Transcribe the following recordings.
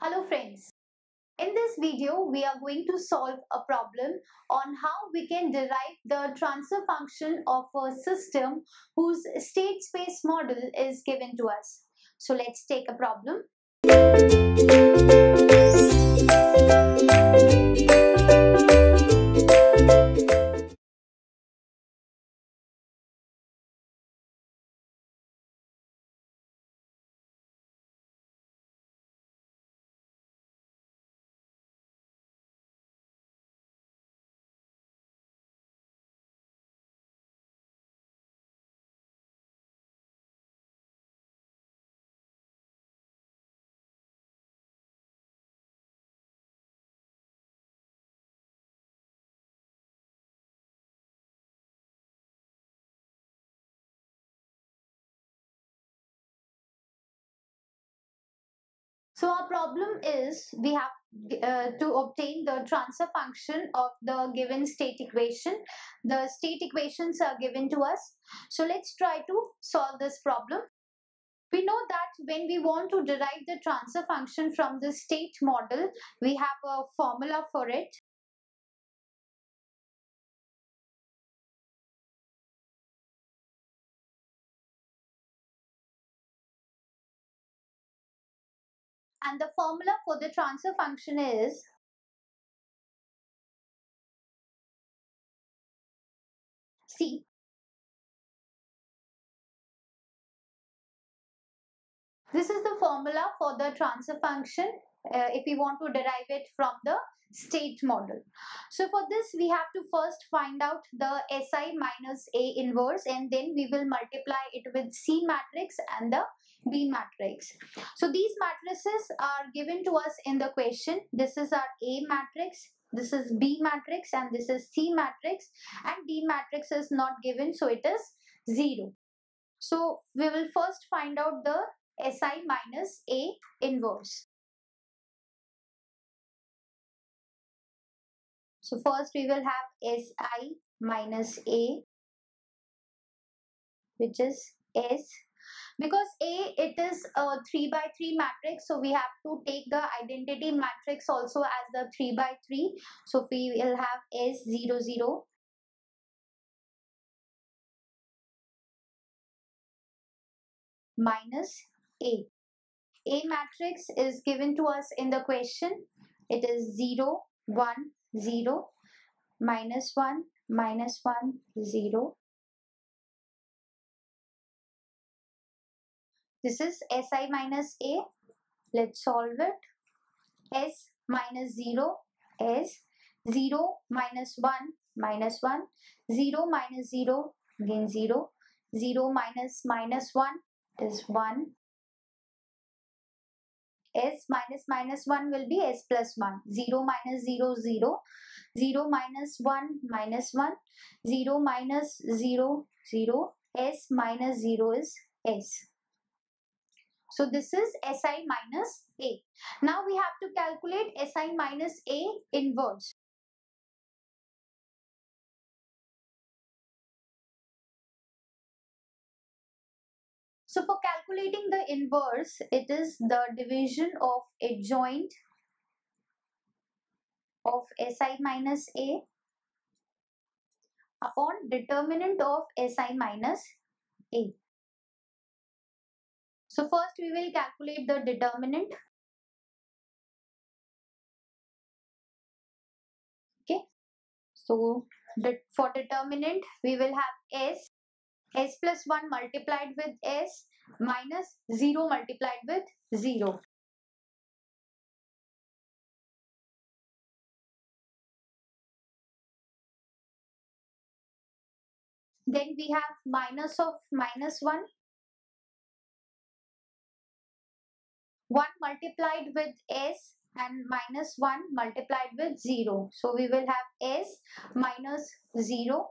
Hello friends. In this video, we are going to solve a problem on how we can derive the transfer function of a system whose state space model is given to us. So let's take a problem. So our problem is we have uh, to obtain the transfer function of the given state equation. The state equations are given to us. So let's try to solve this problem. We know that when we want to derive the transfer function from the state model, we have a formula for it. And the formula for the transfer function is C. This is the formula for the transfer function uh, if we want to derive it from the state model. So for this we have to first find out the SI minus A inverse and then we will multiply it with C matrix and the B matrix. So these matrices are given to us in the question. This is our A matrix, this is B matrix and this is C matrix and D matrix is not given so it is 0. So we will first find out the SI minus A inverse. So first we will have SI minus A which is S because A it is a 3 by 3 matrix so we have to take the identity matrix also as the 3 by 3 so we will have S00 minus A. A matrix is given to us in the question. It is 0, 1, 0, minus 1, minus 1, 0, This is Si minus A. Let's solve it. S minus 0 is 0 minus 1 minus 1. 0 minus 0 again 0. 0 minus minus 1 is 1. S minus minus 1 will be S plus 1. 0 minus 0, 0. 0 minus 1 minus 1. 0 minus 0, 0. S minus 0 is S. So this is SI minus A. Now we have to calculate SI minus A inverse. So for calculating the inverse, it is the division of adjoint of SI minus A upon determinant of SI minus A. So first we will calculate the determinant. Okay. So for determinant we will have S, S plus 1 multiplied with S minus 0 multiplied with 0. Then we have minus of minus 1 1 multiplied with s and minus 1 multiplied with 0. So we will have s minus 0.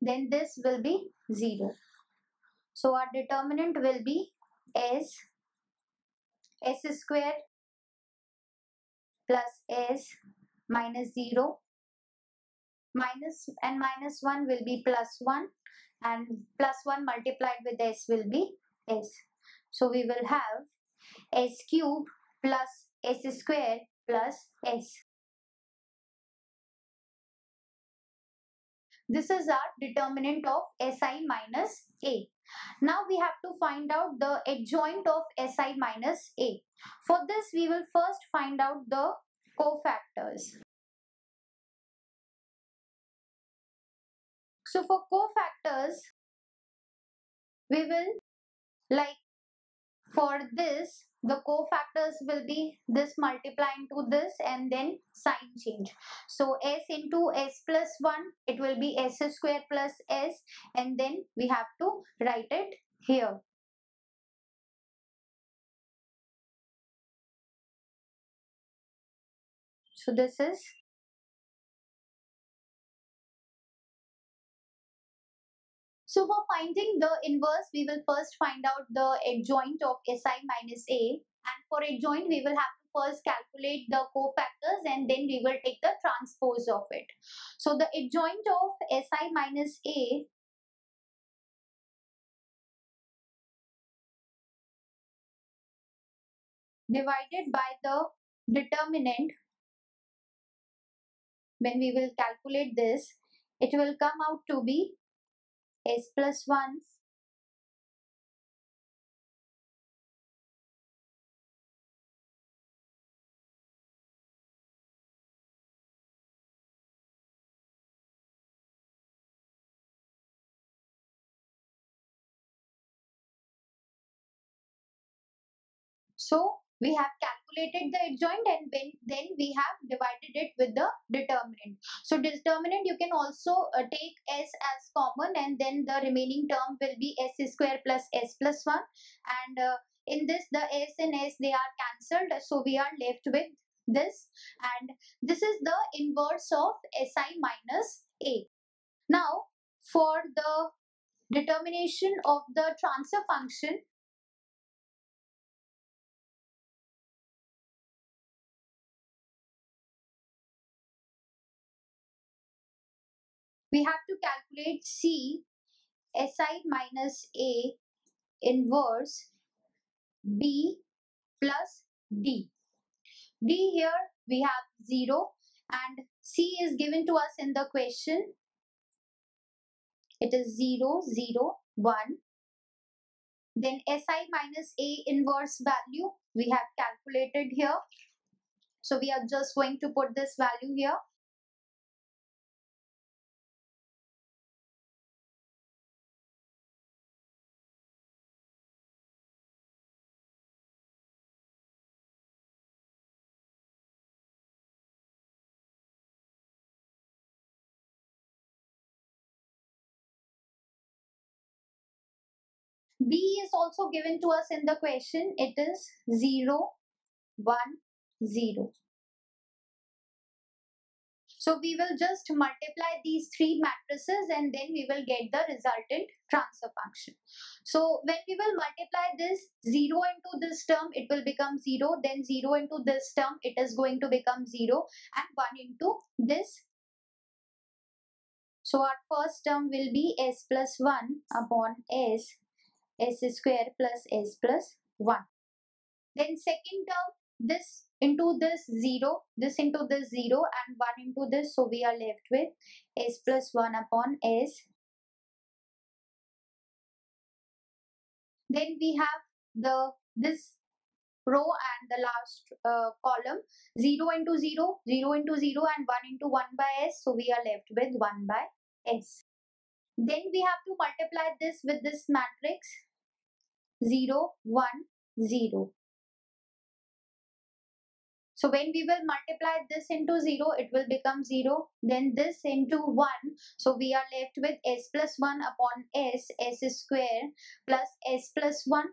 Then this will be 0. So our determinant will be s s square plus s minus 0 minus and minus 1 will be plus 1 and plus 1 multiplied with s will be S. So we will have s cube plus s square plus s. This is our determinant of Si minus A. Now we have to find out the adjoint of Si minus A. For this we will first find out the cofactors. So for cofactors, we will like for this the cofactors will be this multiplying to this and then sign change. So s into s plus 1 it will be s square plus s and then we have to write it here. So this is So for finding the inverse, we will first find out the adjoint of Si minus A. And for adjoint, we will have to first calculate the cofactors and then we will take the transpose of it. So the adjoint of Si minus A divided by the determinant when we will calculate this it will come out to be s plus 1 So we have calculated the adjoint and then we have divided it with the determinant. So determinant you can also uh, take s as common and then the remaining term will be s square plus s plus 1 and uh, in this the s and s they are cancelled so we are left with this and this is the inverse of si minus a. Now for the determination of the transfer function we have to calculate C Si minus A inverse B plus D. D here we have 0 and C is given to us in the question. It is 0, 0, 1. Then Si minus A inverse value we have calculated here. So we are just going to put this value here B is also given to us in the question. It is 0, 1, 0. So we will just multiply these three matrices and then we will get the resultant transfer function. So when we will multiply this 0 into this term, it will become 0. Then 0 into this term, it is going to become 0. And 1 into this. So our first term will be s plus 1 upon s s square plus s plus 1. Then second term, this into this 0, this into this 0 and 1 into this. So we are left with s plus 1 upon s. Then we have the this row and the last uh, column 0 into 0, 0 into 0 and 1 into 1 by s. So we are left with 1 by s. Then we have to multiply this with this matrix 0, 1, 0. So when we will multiply this into 0, it will become 0. Then this into 1. So we are left with s plus 1 upon s, s square plus s plus 1.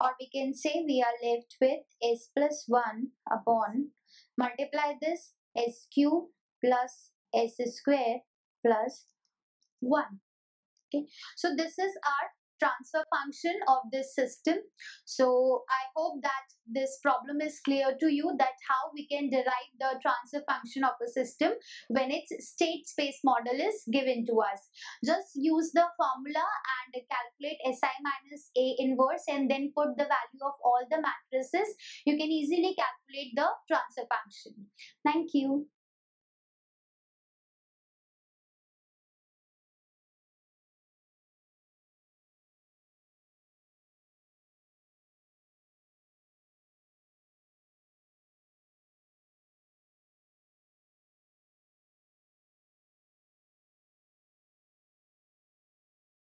Or we can say we are left with s plus 1 upon multiply this s cube plus s square plus 1 okay so this is our transfer function of this system. So I hope that this problem is clear to you that how we can derive the transfer function of a system when its state space model is given to us. Just use the formula and calculate SI minus A inverse and then put the value of all the matrices. You can easily calculate the transfer function. Thank you.